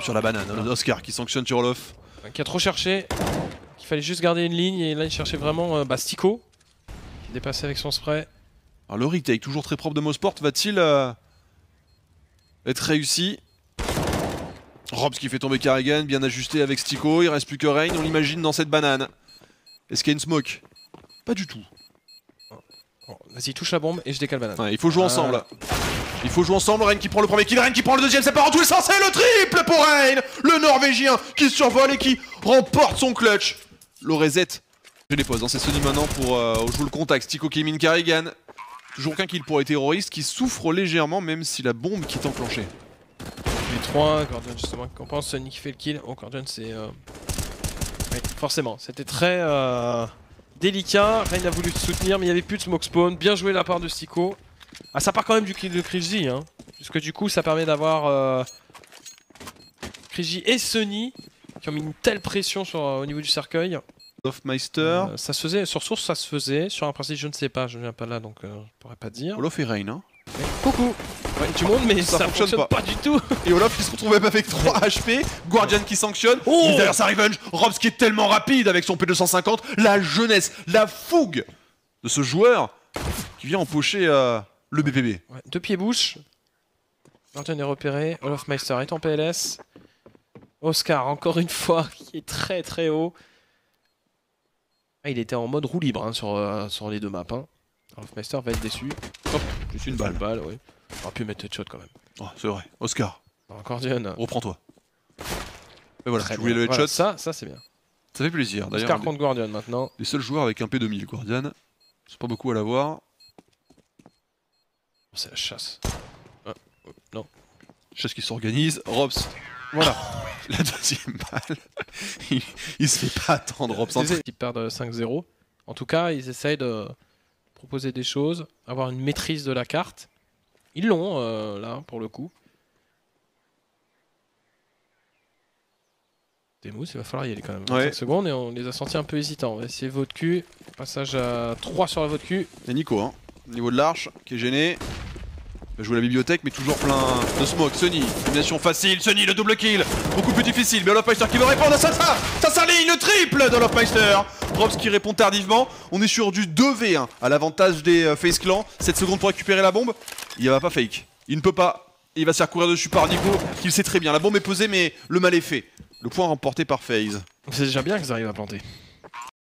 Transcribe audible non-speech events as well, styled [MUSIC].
Sur la banane, hein, Oscar qui sanctionne sur. Qui a trop cherché. Il fallait juste garder une ligne et là il cherchait vraiment euh, bah, Stico. Qui dépassait avec son spray. Alors le retake, toujours très propre de Mosport, va-t-il euh, être réussi? Robs qui fait tomber Carrigan, bien ajusté avec Stico, il reste plus que Rain, on l'imagine dans cette banane. Est-ce qu'il y a une smoke? Pas du tout. Bon, Vas-y, touche la bombe et je décale banane. Ouais, il faut jouer Ah. Il faut jouer ensemble, Rain qui prend le premier kill, Rain qui prend le deuxième, ça part en tous les sens, et le triple pour Rain Le Norvégien qui survole et qui remporte son clutch. Lorezette, je les pose, hein, c'est Sony maintenant pour euh, jouer le contact. Stico qui élimine Carrigan. Toujours aucun kill pour les terroristes qui souffrent légèrement même si la bombe qui est enclenchée. Les 3, Guardian justement qui compense, Sony qui fait le kill. Oh, Guardian c'est. euh, forcément, c'était très euh, délicat. Rain a voulu te soutenir, mais il n'y avait plus de smoke spawn. Bien joué la part de Stico. Ah, ça part quand même du kill de Kriji, hein. Puisque du coup, ça permet d'avoir euh, et Sony qui ont mis une telle pression sur, euh, au niveau du cercueil. Hofmeister, Euh, ça se faisait, sur source ça se faisait, sur un principe je ne sais pas, je ne viens pas là donc euh, je pourrais pas dire. Olof et Rain. Hein. Mais coucou Ouais, Tu montes mais Ça ça, fonctionne fonctionne, pas. pas. du tout Et Olaf qui se retrouve même avec 3 HP, Guardian qui sanctionne, Oh il derrière sa revenge, Robs qui est tellement rapide avec son P250, la jeunesse, la fougue de ce joueur qui vient empocher euh, le BPB. Ouais, Deux pieds bouche. Guardian est repéré, Olaf Meister est en PLS. Oscar encore une fois [LAUGHS] qui est très très haut. Ah, il était en mode roue libre hein, sur, euh, sur les deux maps. Hein. Olaf Meister va être déçu. Hop, juste une balle, balle, oui. On aurait pu mettre headshot quand même. Oh, c'est vrai, Oscar, Guardian. reprends-toi. Et voilà, tu voulais bien. le Voilà, headshot, ça, ça c'est bien. ça fait plaisir. D'ailleurs, Oscar contre Guardian maintenant. les seuls joueurs avec un P2000 Guardian, c'est pas beaucoup à l'avoir. C'est la chasse. Ah, oh, non. Chasse qui s'organise, Robs, Voilà. [LAUGHS] la deuxième balle, [LAUGHS] il, il se fait pas attendre, Robs. en Ils perdent 5-0. En tout cas, ils essayent de proposer des choses, avoir une maîtrise de la carte. Ils l'ont, euh, là, pour le coup. Des mousses, il va falloir y aller quand même. Ouais. 5 secondes et on les a sentis un peu hésitants. On va essayer votre cul. Passage à 3 sur la votre cul. A Nico, hein, au niveau de l'arche, qui est gêné. Il va jouer la bibliothèque, mais toujours plein de smoke. Sony, élimination facile. Sony, le double kill. Beaucoup plus difficile. Mais Olofmeister qui veut répondre à ça, ça, ça s'aligne. Le triple d'Olofmeister. Drops qui répond tardivement. On est sur du 2v1 à l'avantage des euh, Face Clan. 7 secondes pour récupérer la bombe. Il va pas fake. Il ne peut pas. Il va se faire courir dessus par Nico, qui le sait très bien. La bombe est posée, mais le mal est fait. Le point remporté par FaZe. C'est déjà bien qu'ils arrivent à planter.